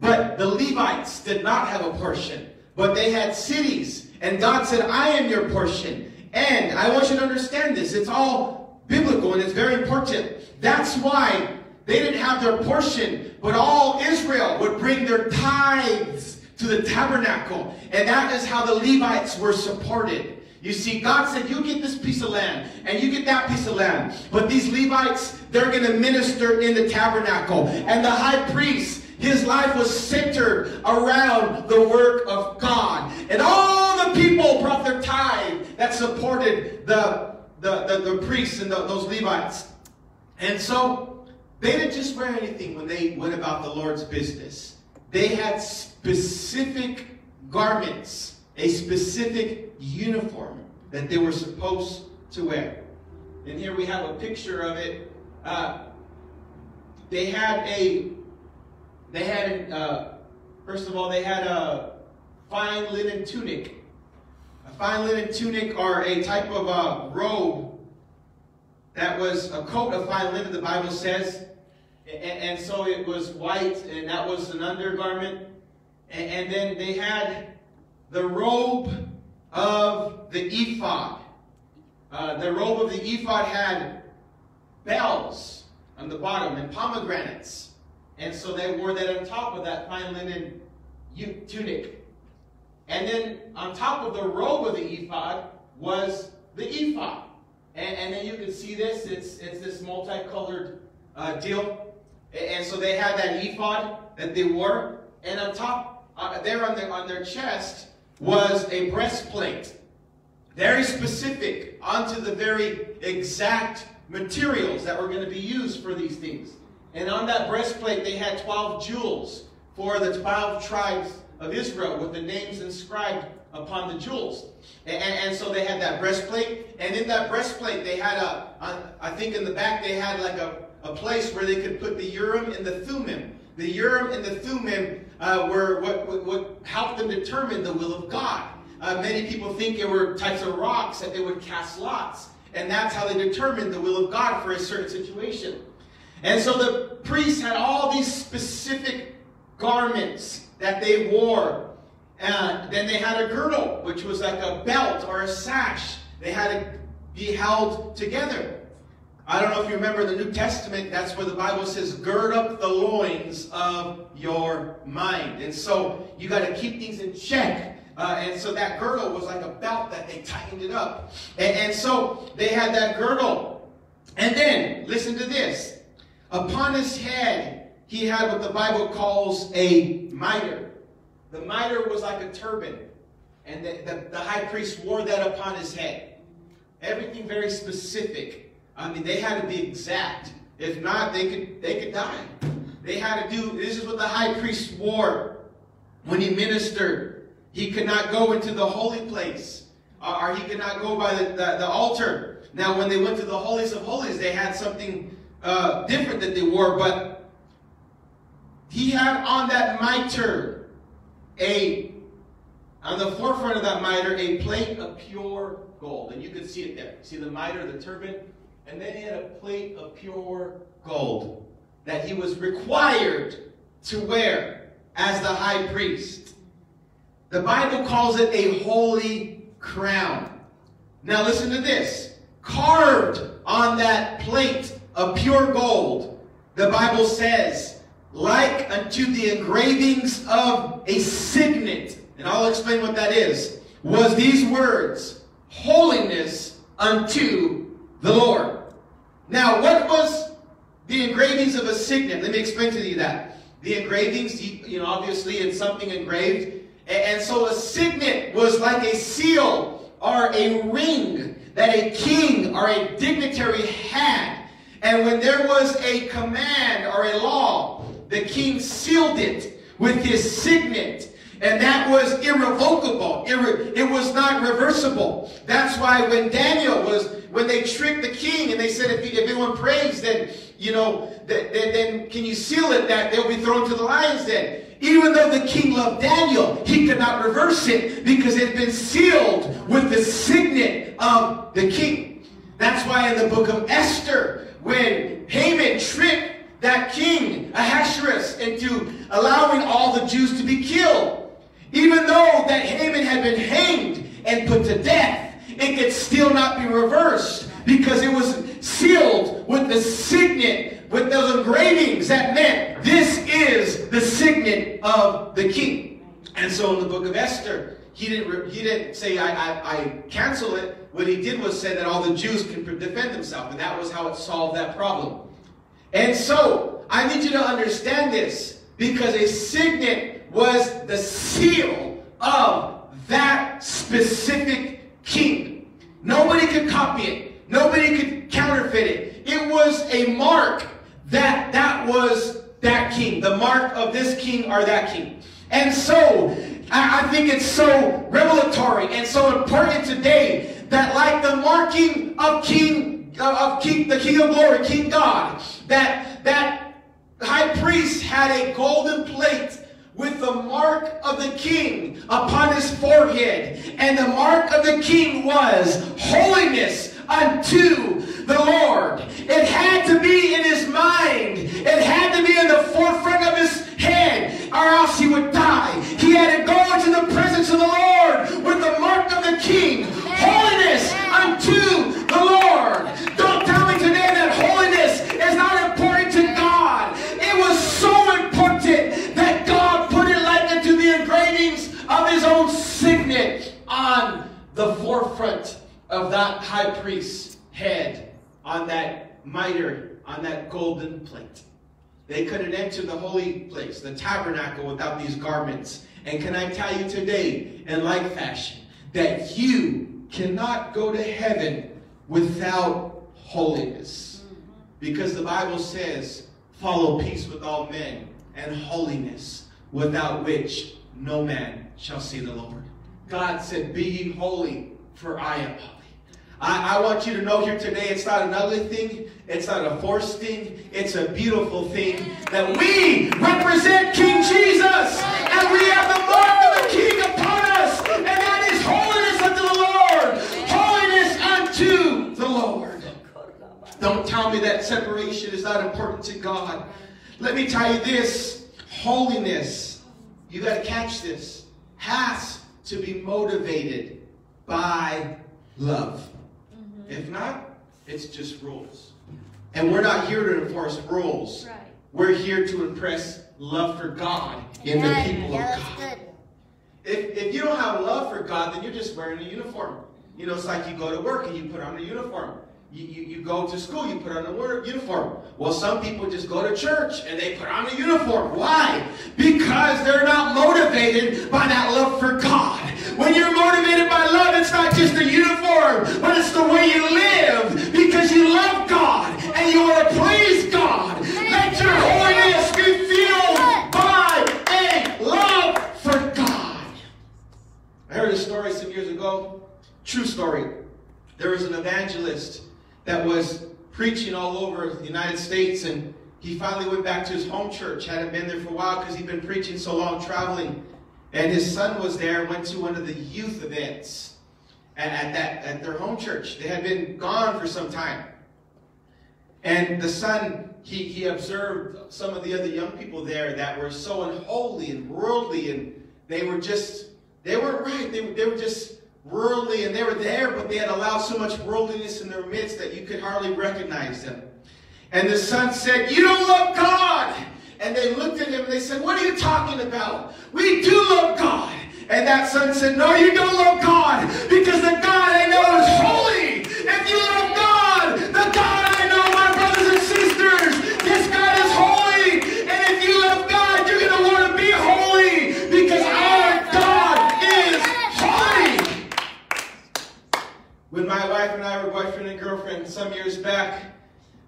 But the Levites did not have a portion, but they had cities. And God said, I am your portion. And I want you to understand this. It's all biblical and it's very important. That's why they didn't have their portion, but all Israel would bring their tithes to the tabernacle. And that is how the Levites were supported. You see, God said, you get this piece of land and you get that piece of land. But these Levites, they're going to minister in the tabernacle. And the high priest, his life was centered around the work of God. And all the people brought their tithe that supported the, the, the, the priests and the, those Levites. And so they didn't just wear anything when they went about the Lord's business. They had specific garments, a specific uniform that they were supposed to wear. And here we have a picture of it. Uh, they had a, they had, uh, first of all, they had a fine linen tunic. A fine linen tunic or a type of uh, robe that was a coat of fine linen, the Bible says. And, and so it was white, and that was an undergarment. And, and then they had the robe of the ephod. Uh, the robe of the ephod had bells on the bottom and pomegranates. And so they wore that on top of that fine linen tunic. And then on top of the robe of the ephod was the ephod. And, and then you can see this, it's, it's this multicolored uh, deal. And so they had that ephod that they wore. And on top, uh, there on their, on their chest, was a breastplate. Very specific, onto the very exact materials that were going to be used for these things. And on that breastplate, they had 12 jewels for the 12 tribes of Israel with the names inscribed upon the jewels. And, and, so they had that breastplate. And in that breastplate, they had a, I think in the back, they had like a, a place where they could put the Urim and the Thummim. The Urim and the Thummim uh, were what, what, what, helped them determine the will of God. Uh, many people think there were types of rocks that they would cast lots. And that's how they determined the will of God for a certain situation. And so the priests had all these specific garments that they wore. And then they had a girdle, which was like a belt or a sash. They had to be held together. I don't know if you remember the New Testament, that's where the Bible says, gird up the loins of your mind. And so you got to keep things in check. Uh, and so that girdle was like a belt that they tightened it up. And, and so they had that girdle. And then, listen to this. Upon his head, he had what the Bible calls a mitre. The mitre was like a turban. And the, the, the high priest wore that upon his head. Everything very specific. I mean, they had to be exact. If not, they could they could die. They had to do this is what the high priest wore when he ministered. He could not go into the holy place, or he could not go by the, the, the altar. Now, when they went to the holies of holies, they had something uh, different that they wore, but he had on that mitre a on the forefront of that mitre a plate of pure gold, and you can see it there. See the mitre, the turban. And then he had a plate of pure gold that he was required to wear as the high priest. The Bible calls it a holy crown. Now listen to this. Carved on that plate of pure gold, the Bible says, like unto the engravings of a signet, and I'll explain what that is, was these words, holiness unto the Lord. Now, what was the engravings of a signet? Let me explain to you that. The engravings, you know, obviously it's something engraved. And so a signet was like a seal or a ring that a king or a dignitary had. And when there was a command or a law, the king sealed it with his signet. And that was irrevocable. It was not reversible. That's why when Daniel was when they tricked the king and they said, if, if anyone prays, then, you know, then, then can you seal it that they'll be thrown to the lions then? Even though the king loved Daniel, he could not reverse it because it had been sealed with the signet of the king. That's why in the book of Esther, when Haman tricked that king, Ahasuerus, into allowing all the Jews to be killed, even though that Haman had been hanged and put to death, it could still not be reversed because it was sealed with the signet, with those engravings that meant this is the signet of the king. And so in the book of Esther, he didn't, he didn't say, I, I, I cancel it. What he did was say that all the Jews can defend themselves. And that was how it solved that problem. And so, I need you to understand this because a signet was the seal of that specific king. Nobody could copy it. Nobody could counterfeit it. It was a mark that that was that king. The mark of this king or that king. And so, I, think it's so revelatory and so important today that like the marking of King of King, the King of Glory, King God, that that high priest had a golden plate with the mark of the king upon his forehead. And the mark of the king was holiness unto the Lord. It had to be in his mind. It had to be in the forefront of his head, or else he would die. He had to go into the presence of the Lord with the mark of the king. Holiness unto the Lord. The forefront of that high priest's head, on that mitre, on that golden plate. They couldn't enter the holy place, the tabernacle, without these garments. And can I tell you today, in like fashion, that you cannot go to heaven without holiness. Because the Bible says, follow peace with all men and holiness, without which no man shall see the Lord. God said, Be ye holy, for I am holy. I, I want you to know here today it's not an ugly thing, it's not a forced thing, it's a beautiful thing that we represent King Jesus and we have the mark of the King upon us, and that is holiness unto the Lord. Holiness unto the Lord. Don't tell me that separation is not important to God. Let me tell you this holiness, you got to catch this, has to be motivated by love. If not, it's just rules. And we're not here to enforce rules. Right. We're here to impress love for God in the people yeah, of God. good. If, if you don't have love for God, then you're just wearing a uniform. You know, it's like you go to work and you put on a uniform. You, you, you go to school, you put on a uniform. Well, some people just go to church and they put on a uniform. Why? Because they're not motivated by that love for God. When you're motivated by love, it's not just a uniform, but it's the way you live because you love God and you want to please God. Let your holiness be fueled by a love for God. I heard a story some years ago, true story. There was an evangelist that was preaching all over the United States, and he finally went back to his home church. Hadn't been there for a while because he'd been preaching so long, traveling. And his son was there, went to one of the youth events at, at that at their home church. They had been gone for some time. And the son, he, he observed some of the other young people there that were so unholy and worldly, and they were just, they weren't right. They, they were just worldly, and they were there, but they had allowed so much worldliness in their midst that you could hardly recognize them. And the son said, You don't love God. And they looked at him and they said, What are you talking about? We do love God. And that son said, No, you don't love God because the God I know is holy. When my wife and I were boyfriend and girlfriend some years back,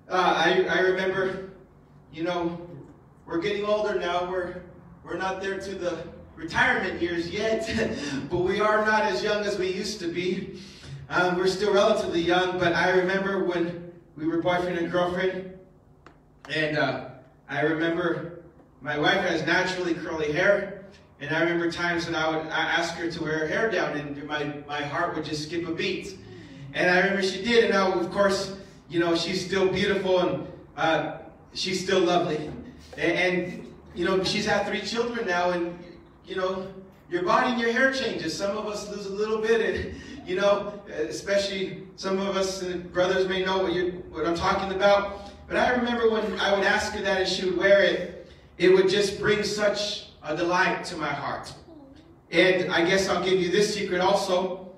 uh, I, I remember, you know, we're getting older now. We're, we're not there to the retirement years yet, but we are not as young as we used to be. Um, we're still relatively young, but I remember when we were boyfriend and girlfriend, and uh, I remember my wife has naturally curly hair, and I remember times when I would I ask her to wear her hair down, and my, my heart would just skip a beat. And I remember she did, and now, of course, you know, she's still beautiful and uh, she's still lovely. And, and, you know, she's had three children now, and, you know, your body and your hair changes. Some of us lose a little bit, and, you know, especially some of us brothers may know what, you, what I'm talking about. But I remember when I would ask her that and she would wear it, it would just bring such a delight to my heart. And I guess I'll give you this secret also.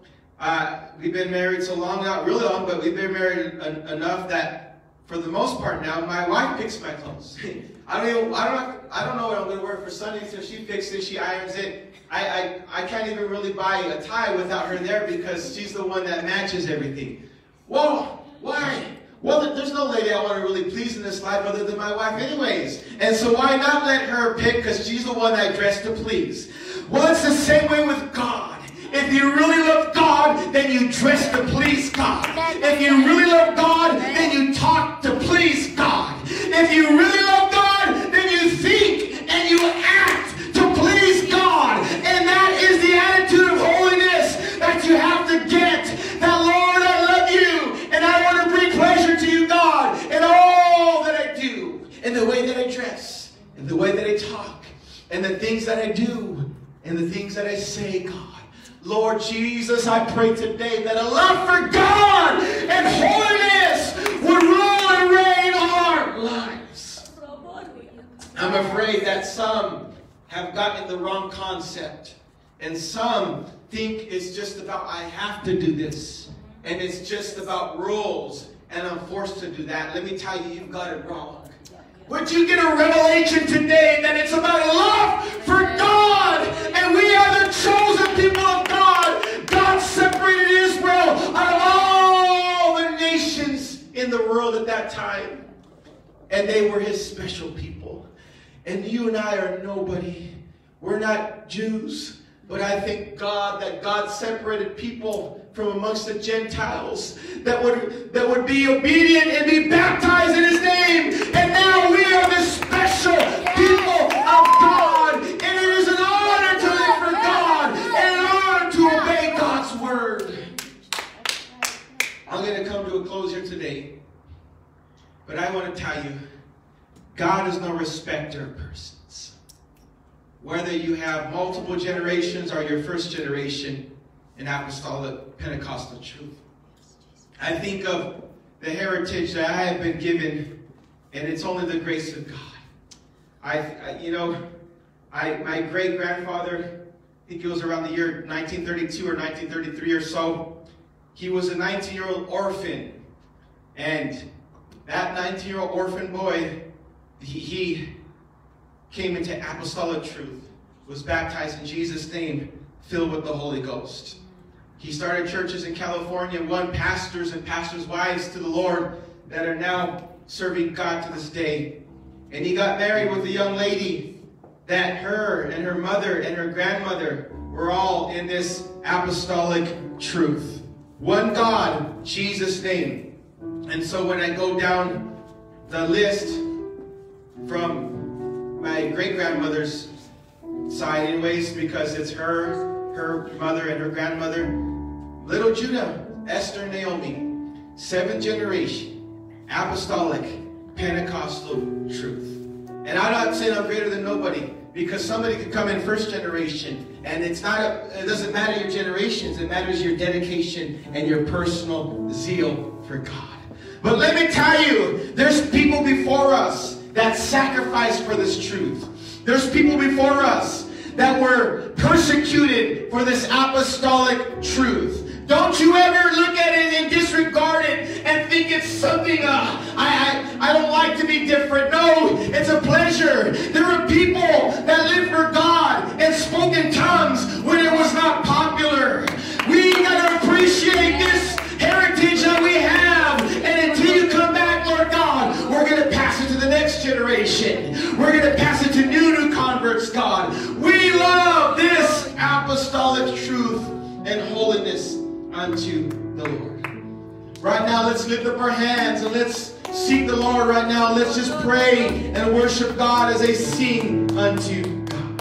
Uh, we've been married so long, not really long, but we've been married en- enough that for the most part now, my wife picks my clothes. I don't even, I don't, I don't know what I'm going to wear for Sunday, so she picks it, she irons it. I, I, I can't even really buy a tie without her there because she's the one that matches everything. Well, why? Well, there's no lady I want to really please in this life other than my wife anyways. And so why not let her pick because she's the one I dress to please. Well, it's the same way with God. If you really love God, then you dress to please God. If you really love God, then you talk to please God. If you really love God, then you think and you act to please God. And that is the attitude of holiness that you have to get. That, Lord, I love you and I want to bring pleasure to you, God, in all that I do, in the way that I dress, in the way that I talk, and the things that I do, and the things that I say, God. Lord Jesus, I pray today that a love for God and holiness would rule and reign our lives. I'm afraid that some have gotten the wrong concept. And some think it's just about, I have to do this. And it's just about rules. And I'm forced to do that. Let me tell you, you've got it wrong. Would you get a revelation today that it's about love for God? And we are the chosen people of God. God separated Israel out of all the nations in the world at that time. And they were his special people. And you and I are nobody. We're not Jews. But I thank God that God separated people from amongst the Gentiles that would, that would be obedient and be baptized in his name. And now we are the special people of God. And it is an honor to live for God and an honor to obey God's word. I'm going to come to a close here today. But I want to tell you, God is no respecter of persons. Whether you have multiple generations or your first generation in apostolic Pentecostal truth. I think of the heritage that I have been given, and it's only the grace of God. I, I you know, I my great grandfather, I think it was around the year 1932 or 1933 or so. He was a 19 year old orphan, and that 19 year old orphan boy, he, he came into apostolic truth, was baptized in Jesus' name, filled with the Holy Ghost. He started churches in California, won pastors and pastors' wives to the Lord that are now serving God to this day. And he got married with a young lady that her and her mother and her grandmother were all in this apostolic truth. One God, Jesus' name. And so when I go down the list from my great grandmother's side, anyways, because it's her, her mother, and her grandmother, little Judah, Esther, Naomi, seventh generation, apostolic, Pentecostal truth. And I'm not saying I'm greater than nobody because somebody could come in first generation and it's not a, it doesn't matter your generations it matters your dedication and your personal zeal for god. But let me tell you there's people before us that sacrificed for this truth. There's people before us that were persecuted for this apostolic truth don't you ever look at it and disregard it and think it's something uh, I, I, I don't like to be different. No, it's a pleasure. There are people that lived for God and spoke in tongues when it was not popular. We got to appreciate this heritage that we have. And until you come back, Lord God, we're going to pass it to the next generation. We're going to pass it to new, new converts, God. We love this apostolic truth and holiness unto the Lord. Right now, let's lift up our hands and let's seek the Lord right now. Let's just pray and worship God as they sing unto God.